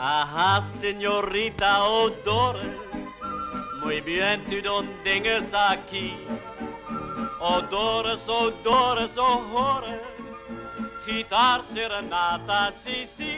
Ajá, señorita Odores, muy bien tú donde aquí. Odores, odores, ojores, gitar serenata, sí, sí.